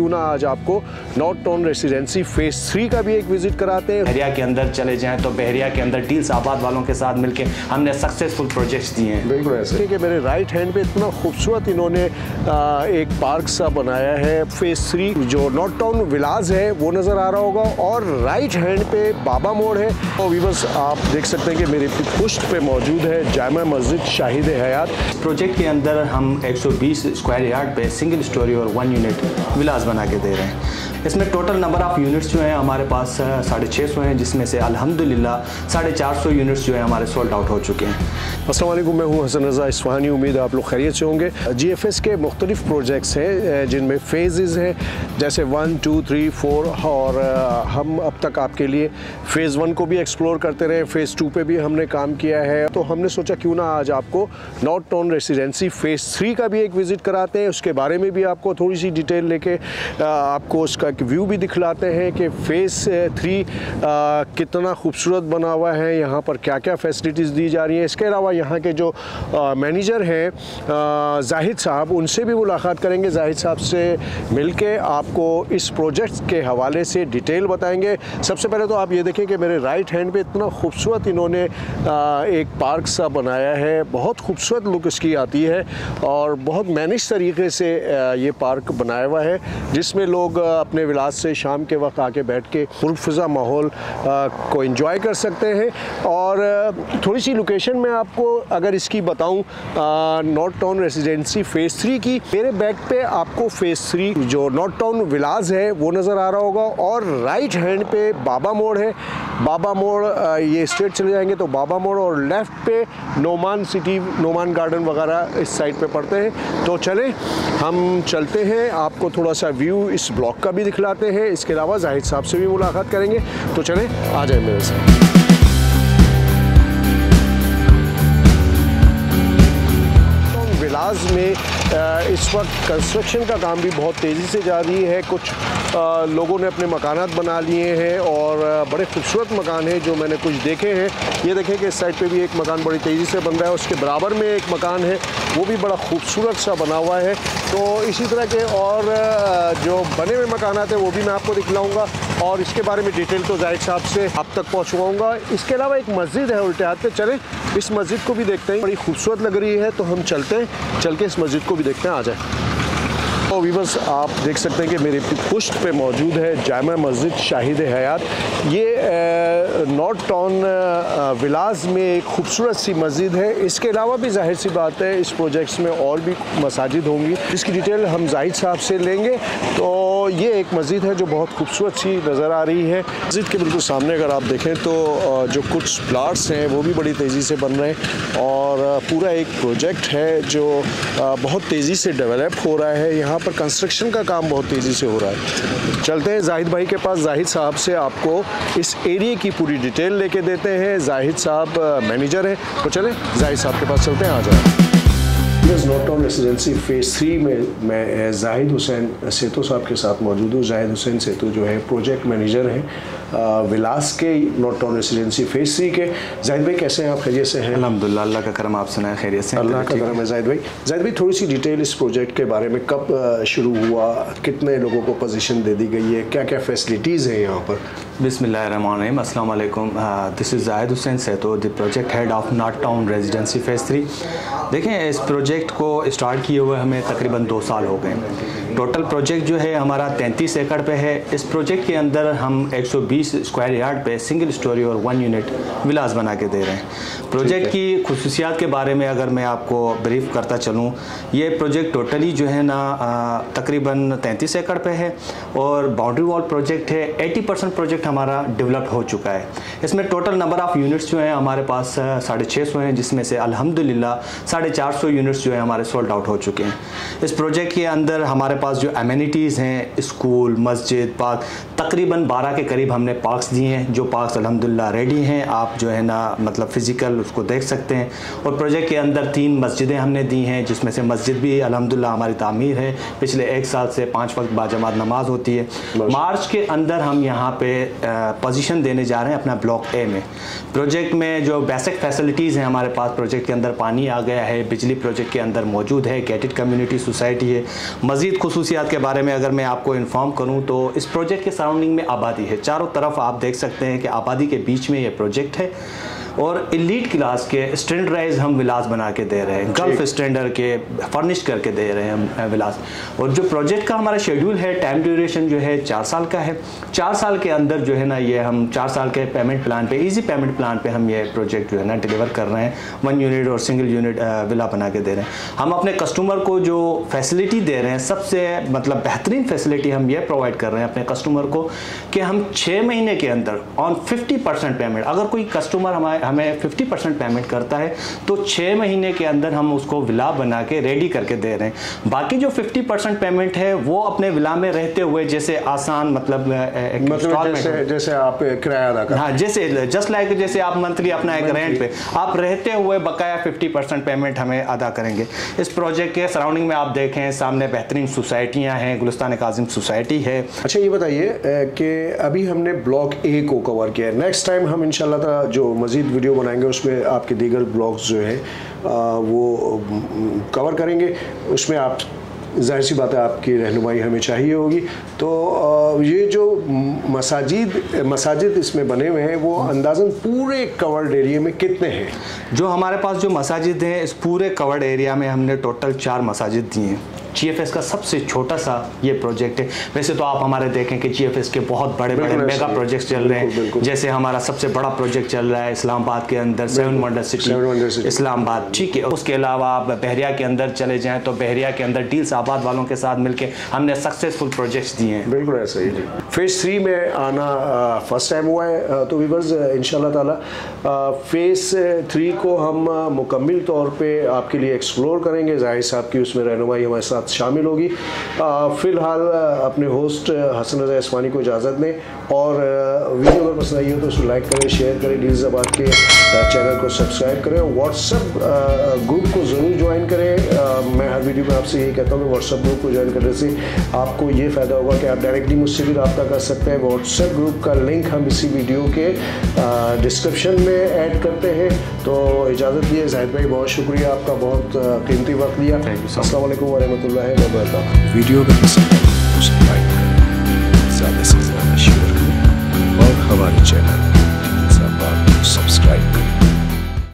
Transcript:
क्यों ना आज आपको North Town Residency phase three का भी एक विज़िट कराते हैं। बहरिया के अंदर चले जाएँ तो बहरिया के अंदर टील्स आबाद वालों के साथ मिलके हमने सक्सेसफुल प्रोजेक्ट्स दिए हैं। बिल्कुल ऐसे। कि मेरे राइट हैंड पे इतना खूबसूरत इन्होंने आ, एक पार्क सा बनाया है फ़ेज़ थ्री जो नॉर्थ टाउन विलाज है वो नज़र आ रहा होगा। और राइट हैंड पे बाबा मोड़ है। और वीवर्स आप देख सकते हैं कि मेरे पुष्ट पे मौजूद है जामा मस्जिद शाहिद हयात। प्रोजेक्ट के अंदर हम 120 स्क्वायर यार्ड पे सिंगल स्टोरी और वन यूनिट विलास बना के दे रहे हैं। इसमें टोटल नंबर ऑफ़ यूनिट्स जो हैं हमारे पास साढ़े छः सौ हैं, जिसमें से अल्हम्दुलिल्लाह साढ़े चार सौ यूनिट्स जो हैं हमारे सोल्ड आउट हो चुके हैं। असलम मैं हूँ हसन रज़ा इस्फानी उम्मीद आप लोग खैरियत से होंगे। जी एफ़ एस के मुख्तलिफ़ प्रोजेक्ट्स हैं जिनमें फेजेज़ हैं, जैसे वन टू थ्री फोर और हम अब तक आपके लिए फ़ेज़ वन को भी एक्सप्लोर करते रहे फ़ेज़ टू पे भी हमने काम किया है। तो हमने सोचा क्यों ना आज आपको North Town Residency phase three का भी एक विज़िट कराते हैं, उसके बारे में भी आपको थोड़ी सी डिटेल लेके आपको उसका एक व्यू भी दिखलाते हैं कि फ़ेज़ थ्री कितना खूबसूरत बना हुआ है, यहाँ पर क्या क्या फैसिलिटीज़ दी जा रही हैं। इसके अलावा यहाँ के जो मैनेजर हैं जाहिद साहब, उनसे भी मुलाकात करेंगे। जाहिद साहब से मिल के आपको इस प्रोजेक्ट के हवाले से डिटेल बताएँगे। सबसे पहले तो आप ये देखें कि मेरे राइट हैंड पे इतना खूबसूरत इन्होंने एक पार्क सा बनाया है। बहुत खूबसूरत लुक इसकी आती है और बहुत मैनेज तरीके से ये पार्क बनाया हुआ है। जिसमें लोग अपने विलास से शाम के वक्त आके बैठ के पुरफजा माहौल को इन्जॉय कर सकते हैं। और थोड़ी सी लोकेशन में आपको अगर इसकी बताऊँ North Town Residency phase three की, मेरे बैक पे आपको फ़ेज़ थ्री जो नॉर्थ टाउन विलास है, वो नज़र आ रहा होगा। और राइट हैंड पे बाबा मोड़ है। बाबा मोड़ ये स्ट्रेट चले जाएँगे तो बाबा मोड़ और लेफ़्ट पे नोमान सिटी नोमान गार्डन वगैरह इस साइड पे पड़ते हैं। तो चलें, हम चलते हैं। आपको थोड़ा सा व्यू इस ब्लॉक का भी दिखलाते हैं। इसके अलावा जाहिद साहब से भी मुलाकात करेंगे। तो चले, आ जाए मेरे साथ। विलाज में इस वक्त कंस्ट्रक्शन का काम भी बहुत तेज़ी से जारी है। कुछ लोगों ने अपने मकानात बना लिए हैं और बड़े खूबसूरत मकान हैं जो मैंने कुछ देखे हैं। ये देखें कि इस साइड पे भी एक मकान बड़ी तेज़ी से बन रहा है। उसके बराबर में एक मकान है। वो भी बड़ा खूबसूरत सा बना हुआ है। तो इसी तरह के और जो बने हुए मकान हैं, वो भी मैं आपको दिखलाऊँगा और इसके बारे में डिटेल तो ज़ाहिर साहब से आप तक पहुँचवाऊँगा। इसके अलावा एक मस्जिद है उल्टे हाथ पे, चले, इस मस्जिद को भी देखते हैं। बड़ी खूबसूरत लग रही है तो हम चलते हैं, चल के इस मस्जिद को भी देखते हैं, आ जाए। तो वीवर्स आप देख सकते हैं कि मेरे पुष्ट पे मौजूद है जामा मस्जिद शाहिद हयात। ये नॉर्थ टाउन विलास में एक खूबसूरत सी मस्जिद है। इसके अलावा भी ज़ाहिर सी बात है, इस प्रोजेक्ट्स में और भी मसाजिद होंगी। इसकी डिटेल हम जाहिद साहब से लेंगे। तो ये एक मस्जिद है जो बहुत खूबसूरत सी नज़र आ रही है। मस्जिद के बिल्कुल सामने अगर आप देखें तो जो कुछ प्लाट्स हैं, वो भी बड़ी तेज़ी से बन रहे हैं और पूरा एक प्रोजेक्ट है जो बहुत तेज़ी से डेवलप हो रहा है। यहाँ पर कंस्ट्रक्शन का काम बहुत तेज़ी से हो रहा है। चलते हैं जाहिद भाई के पास। जाहिद साहब से आपको इस एरिए की पूरी डिटेल लेके देते हैं। जाहिद साहब मैनेजर हैं। तो चले, जाहिद साहब के पास चलते हैं, आ जाए नॉट रेसिडेंसी फ़ेज़ थ्री में मैं जाहिद हुसैन सेतु साहब के साथ मौजूद हूँ। जाहिद हुसैन सेतु जो है प्रोजेक्ट मैनेजर हैं। विलास के North Town Residency phase three के जाहिद भाई कैसे हैं आप? खैरियत से हैं? अलहमदिल्ला अल्लाह का करम आप सुनाए खैरियत से अल्लाह का करम है। जाहिद भाई। जाहिद भाई थोड़ी सी डिटेल इस प्रोजेक्ट के बारे में कब शुरू हुआ? कितने लोगों को पोजीशन दे दी गई है? क्या क्या फैसिलिटीज़ हैं यहाँ पर? बिसमीम अल्लाम this is Zahid Hussain Saito the project head of North Town Residency phase three देखें इस प्रोजेक्ट को स्टार्ट किए हुए हमें तकरीबन दो साल हो गए। टोटल प्रोजेक्ट जो है हमारा 33 एकड़ पे है। इस प्रोजेक्ट के अंदर हम 120 स्क्वायर यार्ड पे सिंगल स्टोरी और वन यूनिट विलास बना के दे रहे हैं। प्रोजेक्ट की खसूसियात के बारे में अगर मैं आपको ब्रीफ करता चलूँ ये प्रोजेक्ट टोटली जो है ना तकरीबन 33 एकड़ पे है और बाउंड्री वॉल प्रोजेक्ट है। 80 परसेंट प्रोजेक्ट हमारा डेवलप हो चुका है। इसमें टोटल नंबर ऑफ़ यूनिट्स जो हैं हमारे पास साढ़े छः सौ हैं जिसमें से अल्हम्दुलिल्लाह साढ़े चार सौ यूनिट्स जो है हमारे सोल्ड आउट हो चुके हैं। इस प्रोजेक्ट के अंदर हमारे पास जो अमेनिटीज़ हैं स्कूल मस्जिद पार्क तकरीबन 12 के करीब हमने पार्क्स दिए हैं जो पार्क्स अल्हम्दुलिल्लाह रेडी हैं। आप जो है ना मतलब फ़िज़िकल उसको देख सकते हैं। और प्रोजेक्ट के अंदर तीन मस्जिदें हमने दी हैं जिसमें से मस्जिद भी अलहमदिल्ला हमारी तामीर है। पिछले एक साल से पाँच वक्त बाजमात नमाज़ होती है। मार्च के अंदर हम यहाँ पे पोजीशन देने जा रहे हैं अपना ब्लॉक ए में। प्रोजेक्ट में जो बेसिक फैसिलिटीज़ हैं हमारे पास प्रोजेक्ट के अंदर पानी आ गया है बिजली प्रोजेक्ट के अंदर मौजूद है गेटेड कम्युनिटी सोसाइटी है। मज़ीद खसूसियात के बारे में अगर मैं आपको इन्फॉर्म करूँ तो इस प्रोजेक्ट के सराउंडिंग में आबादी है। चारों तरफ़ आप देख सकते हैं कि आबादी के बीच में ये प्रोजेक्ट है। और इलीट क्लास के स्टैंडर्डाइज हम विलास बना के दे रहे हैं। गल्फ स्टैंडर्ड के फर्निश करके दे रहे हैं हम विलास। और जो प्रोजेक्ट का हमारा शेड्यूल है टाइम ड्यूरेशन जो है चार साल का है। चार साल के अंदर जो है ना ये हम चार साल के पेमेंट प्लान पे इजी पेमेंट प्लान पे हम ये प्रोजेक्ट जो है ना डिलीवर कर रहे हैं। वन यूनिट और सिंगल यूनिट विला बना के दे रहे हैं। हम अपने कस्टमर को जो फैसिलिटी दे रहे हैं सबसे मतलब बेहतरीन फैसिलिटी हम ये प्रोवाइड कर रहे हैं अपने कस्टमर को कि हम छः महीने के अंदर ऑन फिफ्टी परसेंट पेमेंट अगर कोई कस्टमर हमारे हमें 50 परसेंट पेमेंट करता है तो छः महीने के अंदर हम उसको विला बना के रेडी करके दे रहे हैं। बाकी जो 50 परसेंट पेमेंट है वो अपने विला में रहते हुए जैसे आसान मतलब मतलब जैसे, जैसे आप किराया अदा हाँ जैसे जस्ट लाइक जैसे आप मंथली अपना एक रेंट पे आप रहते हुए बकाया फिफ्टी परसेंट पेमेंट हमें अदा करेंगे। इस प्रोजेक्ट के सराउंडिंग में आप देखें सामने बेहतरीन सोसाइटियाँ हैं गुलस्तान काजिम सोसाइटी है। अच्छा ये बताइए कि अभी हमने ब्लॉक ए को कवर किया है। नेक्स्ट टाइम हम इंशाल्लाह जो मजीद वीडियो बनाएँगे, उसमें आपके दीगर ब्लॉग्स जो है वो कवर करेंगे। उसमें आप, ज़ाहिर सी बात है, आपकी रहनुमाई हमें चाहिए होगी। तो ये जो मसाजिद मसाजिद इसमें बने हुए हैं, वो अंदाजन पूरे कवर्ड एरिया में कितने हैं? जो हमारे पास जो मसाजिद हैं, इस पूरे कवर्ड एरिया में हमने टोटल चार मसाजिद दिए हैं। जीएफएस का सबसे छोटा सा ये प्रोजेक्ट है। वैसे तो आप हमारे देखें कि जीएफएस के बहुत बड़े बड़े मेगा प्रोजेक्ट चल रहे हैं। जैसे हमारा सबसे बड़ा प्रोजेक्ट चल रहा है इस्लामाबाद के अंदर सेवन वंडर सिटी इस्लामाबाद ठीक है। उसके अलावा आप बहरिया के अंदर चले जाएँ तो बहरिया के अंदर डील्स आबाद वालों के साथ मिलकर हमने सक्सेसफुल प्रोजेक्ट्स दिए हैं। बिल्कुल ऐसा ही फ़ेज़ थ्री में आना फ़र्स्ट टाइम हुआ है तो वीवर्स इन ताला फ़ेज़ थ्री को हम मुकम्मल तौर पर आपके लिए एक्सप्लोर करेंगे। ज़ाहिर साहब की उसमें रहनुमाई हमारे साथ साथ शामिल होगी। फ़िलहाल अपने होस्ट हसन रजा इसमानी को इजाज़त दें और वीडियो अगर पसंद आई हो तो उसको लाइक करें शेयर करें डीज आबाद के चैनल को सब्सक्राइब करें और व्हाट्सएप ग्रुप को ज़रूर ज्वाइन करें। मैं हर वीडियो में आपसे यही कहता हूँ कि व्हाट्सएप ग्रुप को ज्वाइन करने से आपको ये फ़ायदा होगा कि आप डायरेक्टली मुझसे भी रब्ता कर सकते हैं। व्हाट्सएप ग्रुप का लिंक हम इसी वीडियो के डिस्क्रिप्शन में ऐड करते हैं। तो इजाज़त दिए जाहिद भाई बहुत शुक्रिया। आपका बहुत कीमती वक्त लिया। असल वरहमल वबरक वीडियो अगर पसंद आए सब्सक्राइब करें। ज़्यादा से ज़्यादा शेयर करें। और हमारे चैनल